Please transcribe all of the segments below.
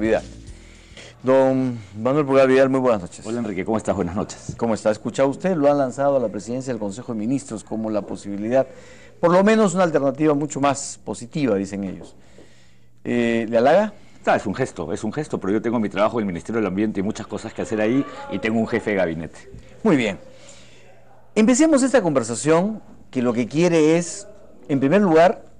Vidal. Don Manuel Pulgar Vidal, muy buenas noches. Hola Enrique, ¿cómo estás? Buenas noches. ¿Cómo está? ¿Escuchado usted? Lo han lanzado a la presidencia del Consejo de Ministros como la posibilidad, por lo menos una alternativa mucho más positiva, dicen ellos. Eh, ¿Le halaga? Ah, es un gesto, es un gesto, pero yo tengo mi trabajo en el Ministerio del Ambiente y muchas cosas que hacer ahí y tengo un jefe de gabinete. Muy bien. Empecemos esta conversación que lo que quiere es, en primer lugar,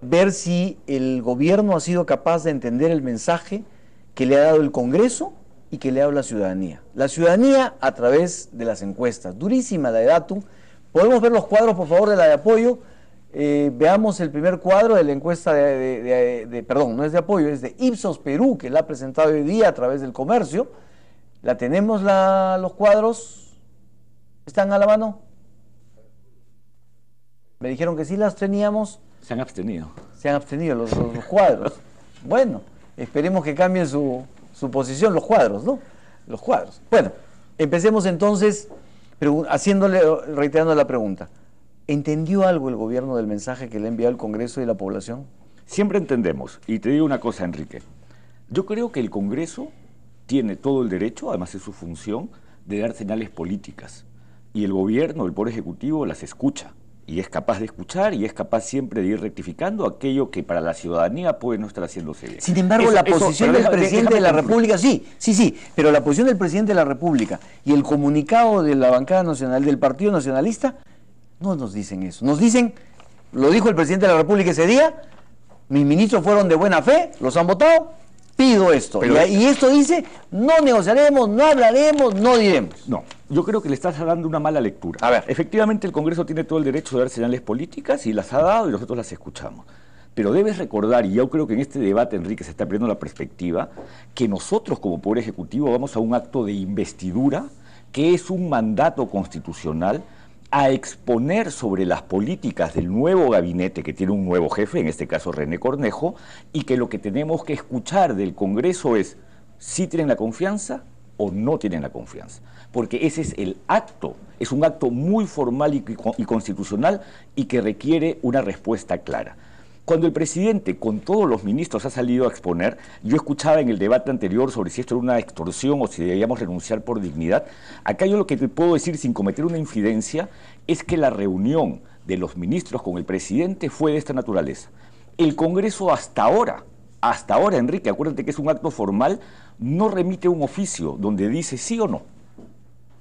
ver si el gobierno ha sido capaz de entender el mensaje que le ha dado el Congreso y que le ha dado la ciudadanía. La ciudadanía a través de las encuestas. Durísima la de Datum. Podemos ver los cuadros, por favor, de la de apoyo. Eh, veamos el primer cuadro de la encuesta de, perdón, no es de apoyo, es de Ipsos Perú, que la ha presentado hoy día a través del comercio. La tenemos los cuadros. ¿Están a la mano? Me dijeron que sí las teníamos. Se han abstenido. Se han abstenido los, cuadros. Bueno, esperemos que cambien su, posición los cuadros, ¿no? Los cuadros. Bueno, empecemos entonces haciéndole, reiterando la pregunta. ¿Entendió algo el gobierno del mensaje que le envió al Congreso y la población? Siempre entendemos. Y te digo una cosa, Enrique. Yo creo que el Congreso tiene todo el derecho, además de su función, de dar señales políticas. Y el gobierno, el Poder Ejecutivo, las escucha y es capaz de escuchar y es capaz siempre de ir rectificando aquello que para la ciudadanía puede no estar haciéndose bien. Sin embargo, la posición del presidente de la República, sí, sí, sí, pero la posición del presidente de la República y el comunicado de la bancada nacional del Partido Nacionalista no nos dicen eso. Nos dicen, lo dijo el presidente de la República ese día, mis ministros fueron de buena fe, los han votado, pido esto. y, esto dice, no negociaremos, no hablaremos, no diremos. No, yo creo que le estás dando una mala lectura. A ver. Efectivamente, el Congreso tiene todo el derecho de dar señales políticas y las ha dado y nosotros las escuchamos. Pero debes recordar, y yo creo que en este debate, Enrique, se está perdiendo la perspectiva, que nosotros como Poder Ejecutivo vamos a un acto de investidura, que es un mandato constitucional a exponer sobre las políticas del nuevo gabinete que tiene un nuevo jefe, en este caso René Cornejo, y que lo que tenemos que escuchar del Congreso es si tienen la confianza o no tienen la confianza. Porque ese es el acto, es un acto muy formal y, y constitucional y que requiere una respuesta clara. Cuando el presidente con todos los ministros ha salido a exponer, yo escuchaba en el debate anterior sobre si esto era una extorsión o si debíamos renunciar por dignidad, acá yo lo que te puedo decir sin cometer una infidencia es que la reunión de los ministros con el presidente fue de esta naturaleza. El Congreso hasta ahora, hasta ahora, Enrique, acuérdate que es un acto formal, no remite un oficio donde dice sí o no.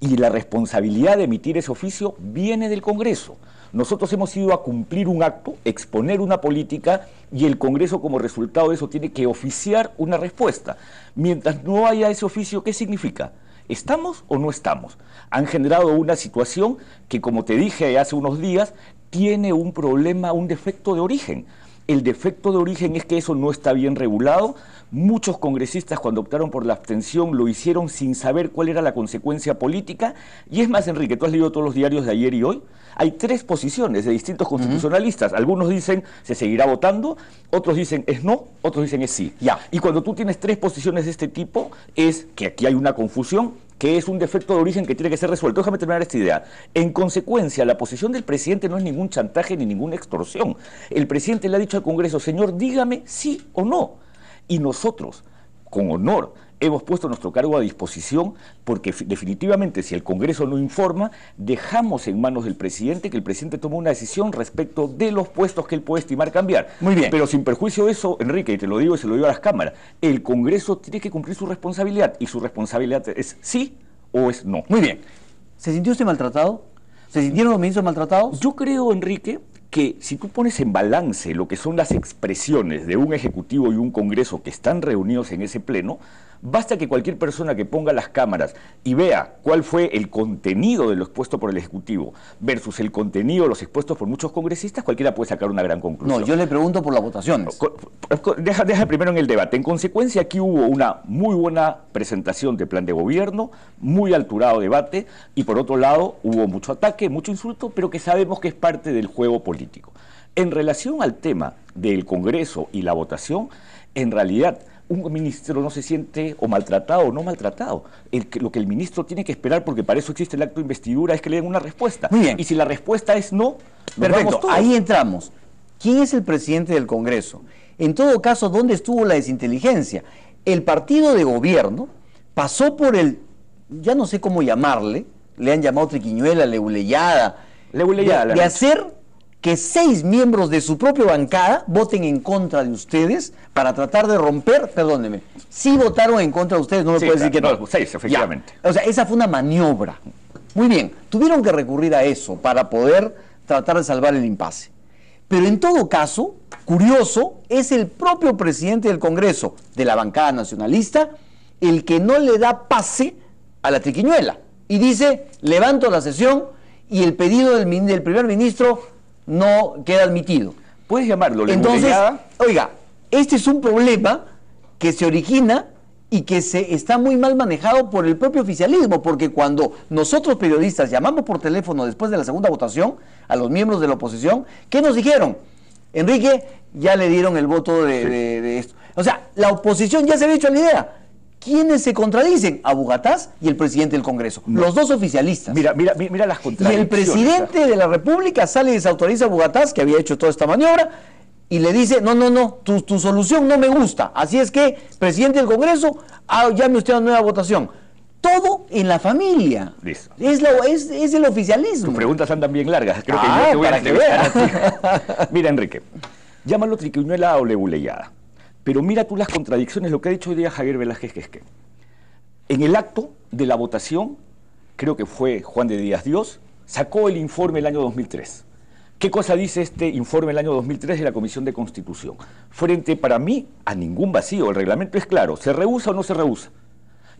Y la responsabilidad de emitir ese oficio viene del Congreso. Nosotros hemos ido a cumplir un acto, exponer una política y el Congreso como resultado de eso tiene que oficiar una respuesta. Mientras no haya ese oficio, ¿qué significa? ¿Estamos o no estamos? Han generado una situación que, como te dije hace unos días, tiene un problema, un defecto de origen. El defecto de origen es que eso no está bien regulado. Muchos congresistas cuando optaron por la abstención lo hicieron sin saber cuál era la consecuencia política. Y es más, Enrique, tú has leído todos los diarios de ayer y hoy hay tres posiciones de distintos constitucionalistas. Algunos dicen se seguirá votando, otros dicen es no, otros dicen es sí. Ya. Y cuando tú tienes tres posiciones de este tipo, es que aquí hay una confusión que es un defecto de origen que tiene que ser resuelto. Déjame terminar esta idea. En consecuencia, la posición del presidente no es ningún chantaje ni ninguna extorsión. El presidente le ha dicho al Congreso, señor, dígame sí o no. Y nosotros, con honor, hemos puesto nuestro cargo a disposición porque definitivamente si el Congreso no informa, dejamos en manos del presidente que el presidente tome una decisión respecto de los puestos que él puede estimar cambiar. Muy bien. Pero sin perjuicio de eso, Enrique, y te lo digo y se lo digo a las cámaras, el Congreso tiene que cumplir su responsabilidad y su responsabilidad es sí o es no. Muy bien. ¿Se sintió usted maltratado? ¿Se sintieron los ministros maltratados? Yo creo, Enrique, que si tú pones en balance lo que son las expresiones de un Ejecutivo y un Congreso que están reunidos en ese pleno, basta que cualquier persona que ponga las cámaras y vea cuál fue el contenido de lo expuesto por el Ejecutivo versus el contenido de los expuestos por muchos congresistas, cualquiera puede sacar una gran conclusión. No, yo le pregunto por las votaciones. Deja, deja primero en el debate. En consecuencia, aquí hubo una muy buena presentación de plan de gobierno, muy alturado debate, y por otro lado hubo mucho ataque, mucho insulto, pero que sabemos que es parte del juego político. En relación al tema del Congreso y la votación, en realidad un ministro no se siente o maltratado o no maltratado. lo que el ministro tiene que esperar, porque para eso existe el acto de investidura, es que le den una respuesta. Muy bien. Y si la respuesta es no, perfecto. Ahí entramos. ¿Quién es el presidente del Congreso? En todo caso, ¿dónde estuvo la desinteligencia? el partido de gobierno pasó por el, ya no sé cómo llamarle, le han llamado triquiñuela, leuleyada, Leuleyada, de, hacer que seis miembros de su propia bancada voten en contra de ustedes para tratar de romper, perdóneme, si votaron en contra de ustedes, no me Sí, puede decir que no. no, seis, efectivamente. Ya. O sea, esa fue una maniobra. Muy bien, tuvieron que recurrir a eso para poder tratar de salvar el impasse. Pero en todo caso, curioso, es el propio presidente del Congreso de la bancada nacionalista el que no le da pase a la triquiñuela y dice, levanto la sesión y el pedido del primer ministro no queda admitido. Puedes llamarlo Entonces, oiga, este es un problema que se origina y que se está muy mal manejado por el propio oficialismo, porque cuando nosotros periodistas llamamos por teléfono después de la segunda votación a los miembros de la oposición, ¿qué nos dijeron? Enrique, ya le dieron el voto de, de- de esto. O sea, la oposición ya se había hecho la idea. ¿Quiénes se contradicen? Abugatás y el presidente del Congreso. Los dos oficialistas. Mira, mira, mira, las Y contradicciones. el presidente de la República sale y desautoriza a Bugatás, que había hecho toda esta maniobra, y le dice, no, no, no, tu, tu solución no me gusta. Así es que, presidente del Congreso, ah, llame usted a una nueva votación. Todo en la familia. Listo. Es, lo- es, es el oficialismo. Tus preguntas andan bien largas. Creo Ah, que yo te voy a que. Mira, Enrique, llámalo triquiñuela o leuleyada. Pero mira tú las contradicciones, lo que ha dicho hoy día Javier Velázquez, que es que en el acto de la votación, creo que fue Juan de Díaz Dios, sacó el informe el año 2003. ¿Qué cosa dice este informe del año 2003 de la Comisión de Constitución? Frente para mí a ningún vacío, el reglamento es claro, ¿se rehúsa o no se rehúsa?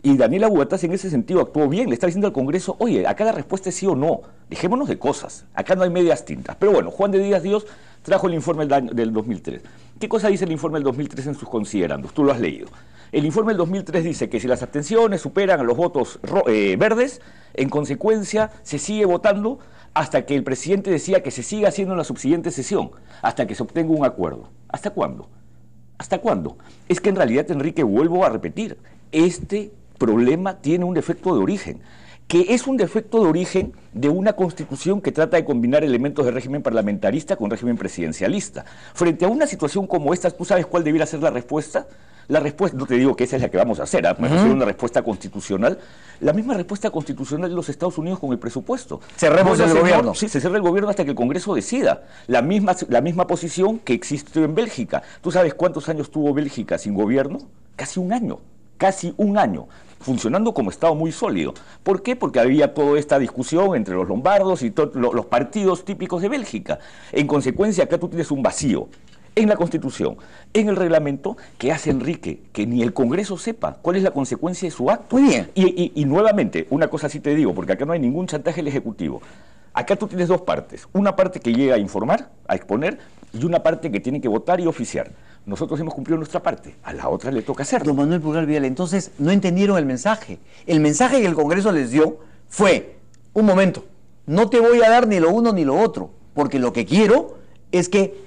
Y Daniela Bugatás en ese sentido actuó bien, le está diciendo al Congreso, oye, acá la respuesta es sí o no, dejémonos de cosas, acá no hay medias tintas. Pero bueno, Juan de Díaz Dios trajo el informe del, año- del 2003. ¿Qué cosa dice el informe del 2003 en sus considerandos? Tú lo has leído. El informe del 2003 dice que si las abstenciones superan a los votos eh, verdes, en consecuencia se sigue votando hasta que el presidente decía que se siga haciendo en la subsiguiente sesión, hasta que se obtenga un acuerdo. ¿Hasta cuándo? ¿Hasta cuándo? Es que en realidad, Enrique, vuelvo a repetir, este problema tiene un defecto de origen, que es un defecto de origen de una constitución que trata de combinar elementos de régimen parlamentarista con régimen presidencialista. Frente a una situación como esta, ¿tú sabes cuál debiera ser la respuesta? La respuesta, no te digo que esa es la que vamos a hacer, me refiero a una respuesta constitucional, la misma respuesta constitucional de los Estados Unidos con el presupuesto. Cerremos el gobierno. Sí, se cierra el gobierno hasta que el Congreso decida. La misma, la misma posición que existe en Bélgica. ¿Tú sabes cuántos años tuvo Bélgica sin gobierno? Casi un año. Casi un año. Funcionando como Estado muy sólido. ¿Por qué? Porque había toda esta discusión entre los lombardos y lo- los partidos típicos de Bélgica. En consecuencia, acá tú tienes un vacío en la Constitución, en el reglamento, que hace Enrique, que ni el Congreso sepa cuál es la consecuencia de su acto. Muy bien. Y, y- y nuevamente, una cosa sí te digo, porque acá no hay ningún chantaje al Ejecutivo. Acá tú tienes dos partes. Una parte que llega a informar, a exponer, y una parte que tiene que votar y oficiar. Nosotros hemos cumplido nuestra parte, a la otra le toca hacerlo. Don Manuel Pulgar Vidal, entonces no entendieron el mensaje. El mensaje que el Congreso les dio fue, un momento, no te voy a dar ni lo uno ni lo otro, porque lo que quiero es que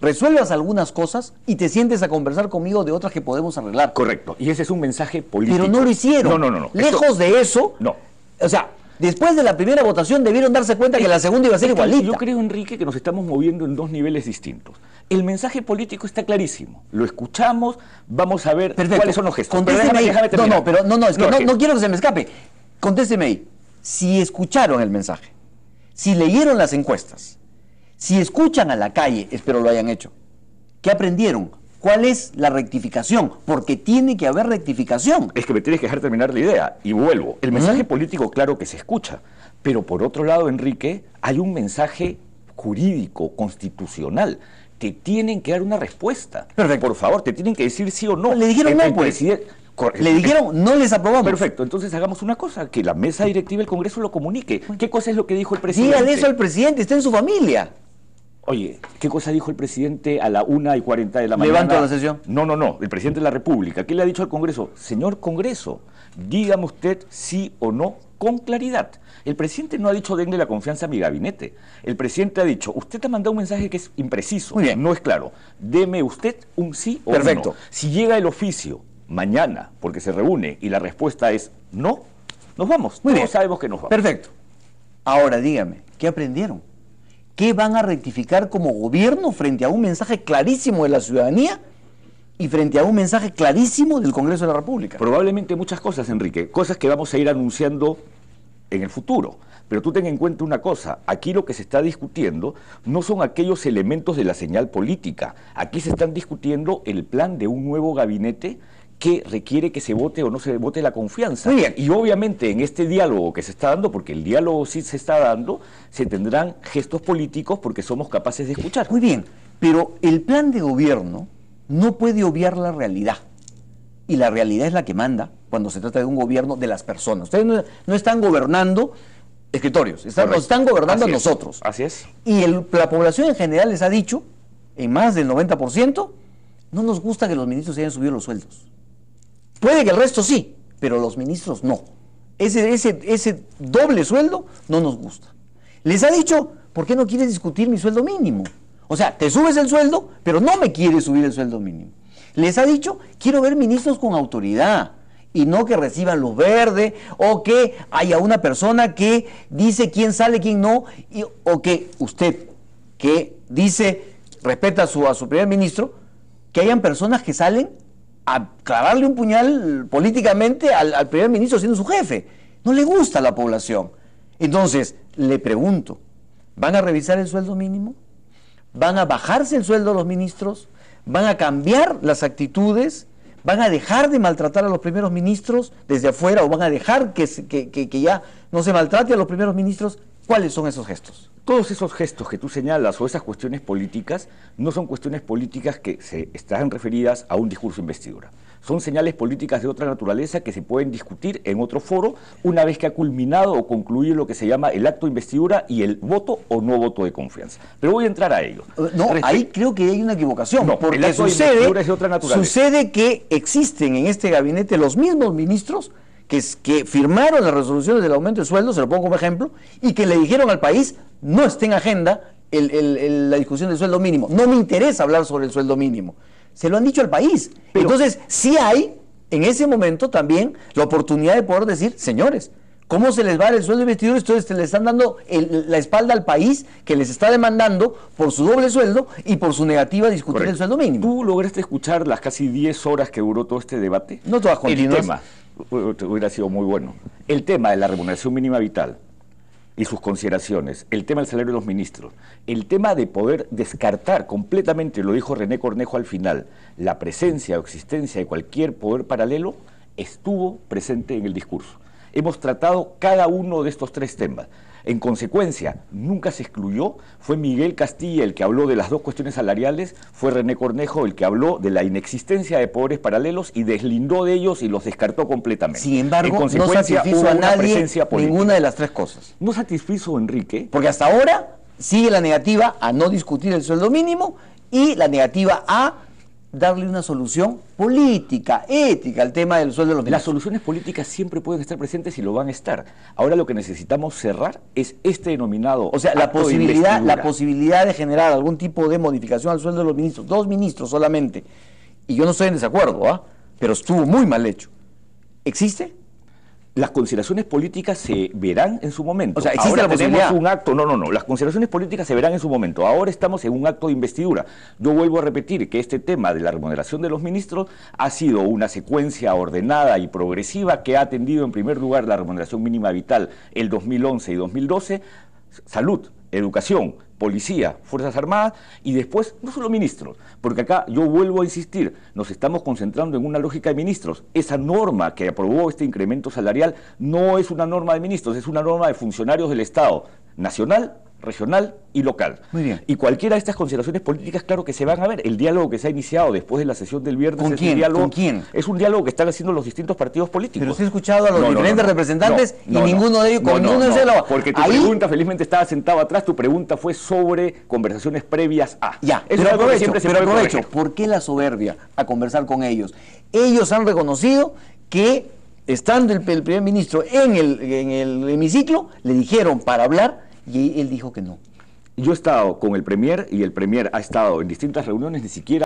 resuelvas algunas cosas y te sientes a conversar conmigo de otras que podemos arreglar. Correcto. Y ese es un mensaje político. Pero no lo hicieron. No, no, no. no. Lejos Esto- de eso, No. o sea, después de la primera votación debieron darse cuenta que la segunda iba a ser igualita. Yo creo, Enrique, que nos estamos moviendo en dos niveles distintos. El mensaje político está clarísimo. Lo escuchamos, vamos a ver Perfecto. cuáles son los gestos. Contésteme ahí. no, no, pero no, no, es que no quiero que se me escape. Contésteme ahí. Si escucharon el mensaje, si leyeron las encuestas, si escuchan a la calle, espero lo hayan hecho, ¿qué aprendieron? ¿Cuál es la rectificación? Porque tiene que haber rectificación. Es que me tienes que dejar terminar la idea. Y vuelvo. El mensaje político, claro que se escucha. Pero por otro lado, Enrique, hay un mensaje jurídico, constitucional. Te tienen que dar una respuesta. Perfecto. Por favor, te tienen que decir sí o no. Le dijeron no, pues. Le dijeron, no les aprobamos. Perfecto, entonces hagamos una cosa, que la mesa directiva del Congreso lo comunique. ¿Qué cosa es lo que dijo el presidente? Dígale eso al presidente, está en su familia. Oye, ¿qué cosa dijo el presidente a la una y 40 de la mañana? Levanto la sesión. No, no, no, el presidente de la República. ¿Qué le ha dicho al Congreso? Señor Congreso, dígame usted sí o no con claridad. El presidente no ha dicho denle la confianza a mi gabinete. El presidente ha dicho, usted ha mandado un mensaje que es impreciso, Muy bien. no es claro. Deme usted un sí o Perfecto. un no. Si llega el oficio mañana, porque se reúne, y la respuesta es no, nos vamos. Muy Todos bien. sabemos que nos vamos. Perfecto. Ahora dígame, ¿qué aprendieron? ¿Qué van a rectificar como gobierno frente a un mensaje clarísimo de la ciudadanía y frente a un mensaje clarísimo del Congreso de la República. Probablemente muchas cosas, Enrique, cosas que vamos a ir anunciando en el futuro. Pero tú ten en cuenta una cosa, aquí lo que se está discutiendo no son aquellos elementos de la señal política, aquí se están discutiendo el plan de un nuevo gabinete que requiere que se vote o no se vote la confianza. Y obviamente en este diálogo que se está dando, porque el diálogo sí se está dando, se tendrán gestos políticos porque somos capaces de escuchar. Muy bien, pero el plan de gobierno no puede obviar la realidad. Y la realidad es la que manda cuando se trata de un gobierno de las personas. Ustedes no, están gobernando escritorios, están, nos están gobernando a nosotros. así es. Y la población en general les ha dicho, en más del 90%, no nos gusta que los ministros se hayan subido los sueldos. Puede que el resto sí, pero los ministros no. Ese, ese, ese doble sueldo no nos gusta. Les ha dicho, ¿por qué no quieres discutir mi sueldo mínimo? O sea, te subes el sueldo, pero no me quieres subir el sueldo mínimo. Les ha dicho, quiero ver ministros con autoridad y no que reciban luz verde o que haya una persona que dice quién sale, quién no, o que usted que dice, respeta a su, a su primer ministro, que hayan personas que salen a clavarle un puñal políticamente al, primer ministro siendo su jefe. No le gusta a la población. Entonces, le pregunto, ¿van a revisar el sueldo mínimo? ¿Van a bajarse el sueldo a los ministros? ¿Van a cambiar las actitudes? ¿Van a dejar de maltratar a los primeros ministros desde afuera o van a dejar que, que ya no se maltrate a los primeros ministros? ¿Cuáles son esos gestos? Todos esos gestos que tú señalas o esas cuestiones políticas no son cuestiones políticas que se están referidas a un discurso de investidura. Son señales políticas de otra naturaleza que se pueden discutir en otro foro una vez que ha culminado o concluido lo que se llama el acto de investidura y el voto o no voto de confianza. Pero voy a entrar a ello. Uh, no, ahí creo que hay una equivocación. No, porque sucede, es de otra naturaleza. sucede que existen en este gabinete los mismos ministros que, que firmaron las resoluciones del aumento de sueldo, se lo pongo como ejemplo, y que le dijeron al país, no esté en agenda la discusión del sueldo mínimo. No me interesa hablar sobre el sueldo mínimo. Se lo han dicho al país. Entonces, sí hay en ese momento también la oportunidad de poder decir, señores, ¿cómo se les va el sueldo de investidores? Entonces le están dando la espalda al país que les está demandando por su doble sueldo y por su negativa a discutir el sueldo mínimo. ¿Tú lograste escuchar las casi 10 horas que duró todo este debate? No todas continuas hubiera sido muy bueno. El tema de la remuneración mínima vital y sus consideraciones, el tema del salario de los ministros, el tema de poder descartar completamente, lo dijo René Cornejo al final, la presencia o existencia de cualquier poder paralelo, estuvo presente en el discurso. Hemos tratado cada uno de estos tres temas. En consecuencia, nunca se excluyó, fue Miguel Castilla el que habló de las dos cuestiones salariales, fue René Cornejo el que habló de la inexistencia de poderes paralelos y deslindó de ellos y los descartó completamente. Sin embargo, no satisfizo a nadie ninguna de las tres cosas. No satisfizo, Enrique. Porque hasta ahora sigue la negativa a no discutir el sueldo mínimo y la negativa a darle una solución política, ética al tema del sueldo de los ministros. Las soluciones políticas siempre pueden estar presentes y lo van a estar. Ahora lo que necesitamos cerrar es este denominado. O sea, la posibilidad, la posibilidad de generar algún tipo de modificación al sueldo de los ministros, dos ministros solamente, y yo no estoy en desacuerdo, ¿ah? pero estuvo muy mal hecho. ¿Existe? Las consideraciones políticas se verán en su momento. O sea, existe Ahora tenemos un acto, no, no, no, las consideraciones políticas se verán en su momento. Ahora estamos en un acto de investidura. Yo vuelvo a repetir que este tema de la remuneración de los ministros ha sido una secuencia ordenada y progresiva que ha atendido en primer lugar la remuneración mínima vital el 2011 y 2012, salud, educación, policía, Fuerzas Armadas y después no solo ministros, porque acá yo vuelvo a insistir, nos estamos concentrando en una lógica de ministros. Esa norma que aprobó este incremento salarial no es una norma de ministros, es una norma de funcionarios del Estado nacional regional y local. Muy bien. Y cualquiera de estas consideraciones políticas, claro que se van a ver. El diálogo que se ha iniciado después de la sesión del viernes ¿Con es quién? un diálogo. ¿Con quién? Es un diálogo que están haciendo los distintos partidos políticos. Pero usted ha escuchado a los diferentes representantes y ninguno de ellos, con ninguno de ellos Porque tu pregunta, felizmente, estaba sentado atrás, tu pregunta fue sobre conversaciones previas a. Ya, Eso pero aprovecho, pero aprovecho. ¿Por qué la soberbia a conversar con ellos? Ellos han reconocido que, estando el, el primer ministro en el, en el hemiciclo, le dijeron para hablar y él dijo que no. Yo he estado con el Premier y el Premier ha estado en distintas reuniones, ni siquiera